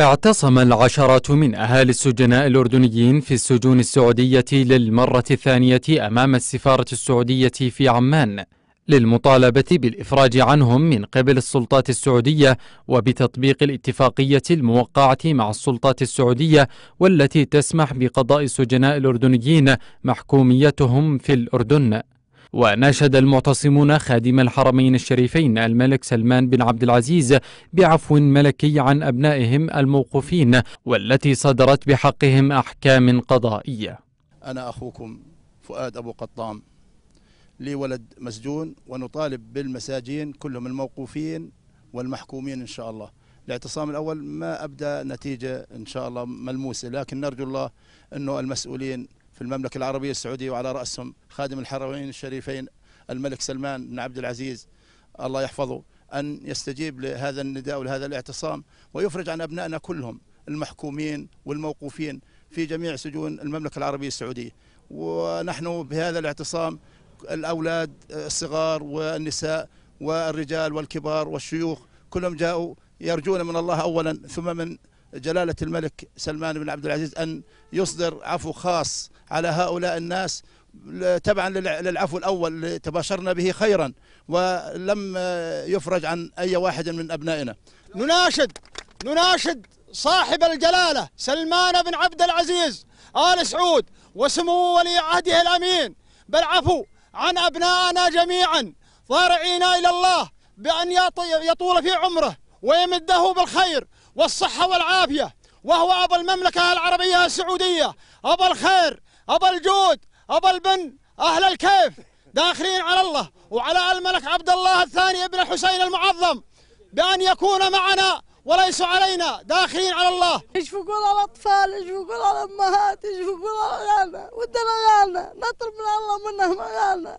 اعتصم العشرات من أهالي السجناء الأردنيين في السجون السعودية للمرة الثانية أمام السفارة السعودية في عمان للمطالبة بالإفراج عنهم من قبل السلطات السعودية وبتطبيق الاتفاقية الموقعة مع السلطات السعودية والتي تسمح بقضاء السجناء الأردنيين محكوميتهم في الأردن. وناشد المعتصمون خادم الحرمين الشريفين الملك سلمان بن عبد العزيز بعفو ملكي عن أبنائهم الموقوفين والتي صدرت بحقهم أحكام قضائية. أنا أخوكم فؤاد أبو قطام لي ولد مسجون ونطالب بالمساجين كلهم الموقوفين والمحكومين إن شاء الله. الاعتصام الأول ما أبدأ نتيجة إن شاء الله ملموسة لكن نرجو الله أنه المسؤولين في المملكة العربية السعودية وعلى رأسهم خادم الحرمين الشريفين الملك سلمان بن عبد العزيز. الله يحفظه. أن يستجيب لهذا النداء ولهذا الاعتصام ويفرج عن أبنائنا كلهم المحكومين والموقوفين في جميع سجون المملكة العربية السعودية. ونحن بهذا الاعتصام الأولاد الصغار والنساء والرجال والكبار والشيوخ كلهم جاءوا يرجون من الله أولا ثم من جلالة الملك سلمان بن عبد العزيز أن يصدر عفو خاص على هؤلاء الناس تبعا للعفو الأول تباشرنا به خيرا ولم يفرج عن أي واحد من أبنائنا. نناشد نناشد صاحب الجلالة سلمان بن عبد العزيز آل سعود وسمو ولي عهده الأمين بالعفو عن أبنائنا جميعا ضارعين إلى الله بأن يطول في عمره ويمده بالخير والصحة والعافية. وهو أبو المملكة العربية السعودية. أبو الخير أبو الجود أبو البن أهل الكيف. داخلين على الله. وعلى الملك عبد الله الثاني ابن الحسين المعظم. بأن يكون معنا وليس علينا. داخلين على الله. يشفقون على الأطفال؟ يشفقون على الأمهات؟ يشفقون على عيالنا ودنا عيالنا نطلب من الله منهم عيالنا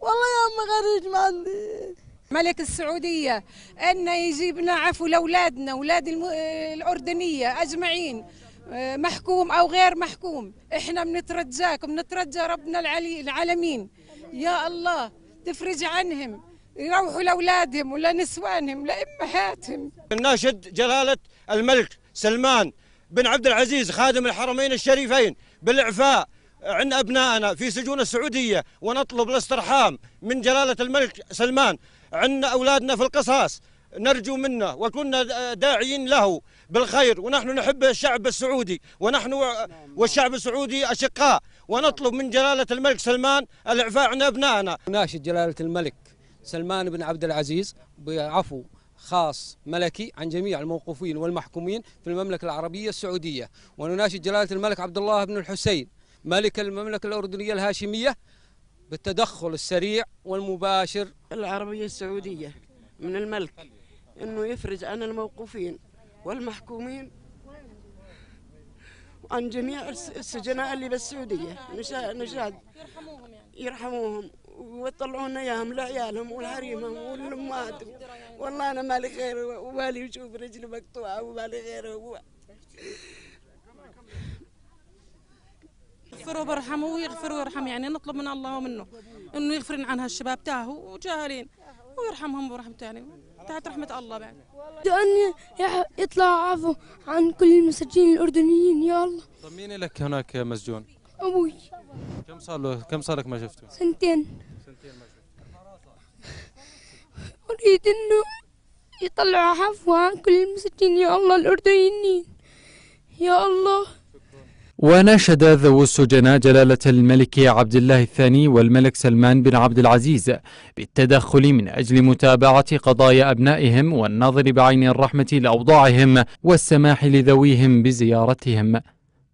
والله يا أم غريج ما عندي. ملك السعودية أن يجيبنا عفو لأولادنا أولاد الأردنية أجمعين آه، محكوم أو غير محكوم. إحنا بنترجاكم بنترجى ربنا العلي العالمين. يا الله تفرج عنهم يروحوا لأولادهم ولنسوانهم لأمهاتهم ناشد جلالة الملك سلمان بن عبد العزيز خادم الحرمين الشريفين بالإعفاء عن أبنائنا في سجون السعودية ونطلب الاسترحام من جلالة الملك سلمان. عن أولادنا في القصاص نرجو منه وكنا داعيين له بالخير ونحن نحب الشعب السعودي ونحن والشعب السعودي أشقاء ونطلب من جلالة الملك سلمان الإعفاء عن أبنائنا. ناشد جلالة الملك سلمان بن عبد العزيز بعفو خاص ملكي عن جميع الموقوفين والمحكومين في المملكة العربية السعودية. ونناشد جلالة الملك عبد الله بن الحسين ملك المملكة الأردنية الهاشمية بالتدخل السريع والمباشر العربية السعودية من الملك أنه يفرج عن الموقوفين والمحكومين وعن جميع السجناء اللي بالسعودية. نشاد يرحموهم ويطلعون إياهم لعيالهم ولحريمهم ولامهات والله أنا مالي خير ومالي يشوف رجلي مقطوعه ومالي خير يغفر وبرحم ويغفر ويرحم يعني نطلب من الله ومنه. إنه يغفر عن هالشباب تاهوا وجاهلين ويرحمهم برحمته يعني. تحت رحمة الله بعد. أن يطلع عفو عن كل المساجين الأردنيين يا الله. طيب مين لك هناك مسجون؟ أبوي. كم صار له كم صار لك ما شفته؟ سنتين. سنتين ما شفته. أريد إنه يطلع عفو عن كل المساجين يا الله الأردنيين. يا الله. وناشد ذوو السجناء جلالة الملك عبد الله الثاني والملك سلمان بن عبد العزيز بالتدخل من أجل متابعة قضايا أبنائهم والنظر بعين الرحمة لأوضاعهم والسماح لذويهم بزيارتهم.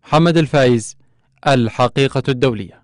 محمد الفايز الحقيقة الدولية.